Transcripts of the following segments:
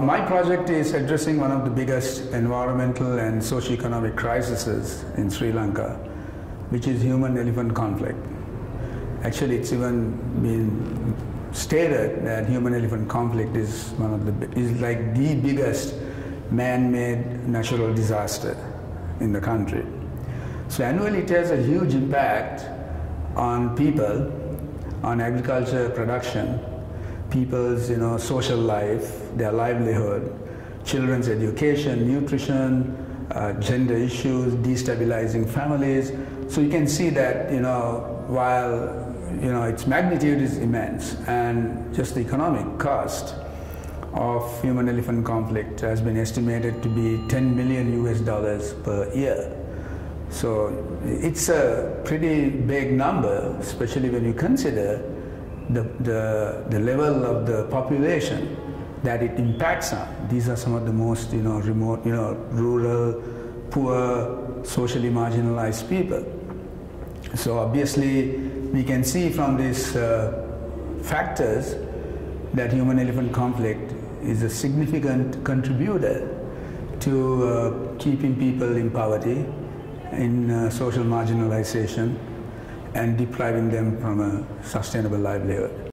My project is addressing one of the biggest environmental and socio-economic crises in Sri Lanka, which is human-elephant conflict. Actually, it's even been stated that human-elephant conflict is one of the is like the biggest man-made natural disaster in the country. So annually, it has a huge impact on people, on agriculture production, people's you know, social life, their livelihood, children's education, nutrition, uh, gender issues, destabilizing families. So you can see that you know, while you know, its magnitude is immense and just the economic cost of human-elephant conflict has been estimated to be 10 million US dollars per year. So it's a pretty big number, especially when you consider the, the, the level of the population that it impacts on. These are some of the most, you know, remote, you know, rural, poor, socially marginalized people. So obviously, we can see from these uh, factors that human-elephant conflict is a significant contributor to uh, keeping people in poverty, in uh, social marginalization, and depriving them from a sustainable livelihood.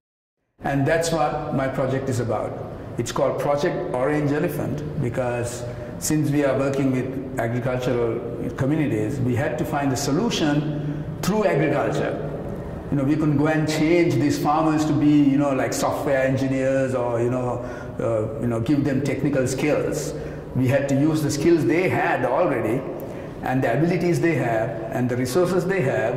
And that's what my project is about. It's called Project Orange Elephant because since we are working with agricultural communities, we had to find a solution through agriculture. You know, we couldn't go and change these farmers to be, you know, like software engineers or, you know, uh, you know, give them technical skills. We had to use the skills they had already and the abilities they have and the resources they have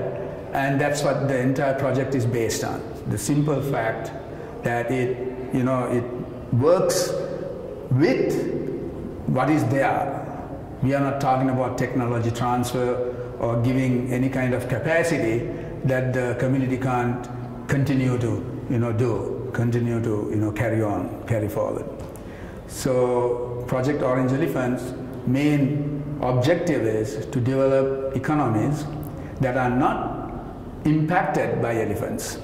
and that's what the entire project is based on. The simple fact that it, you know, it works with what is there. We are not talking about technology transfer or giving any kind of capacity that the community can't continue to, you know, do, continue to, you know, carry on, carry forward. So Project Orange Elephant's main objective is to develop economies that are not impacted by elephants.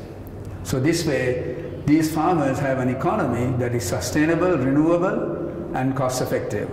So this way, these farmers have an economy that is sustainable, renewable, and cost effective.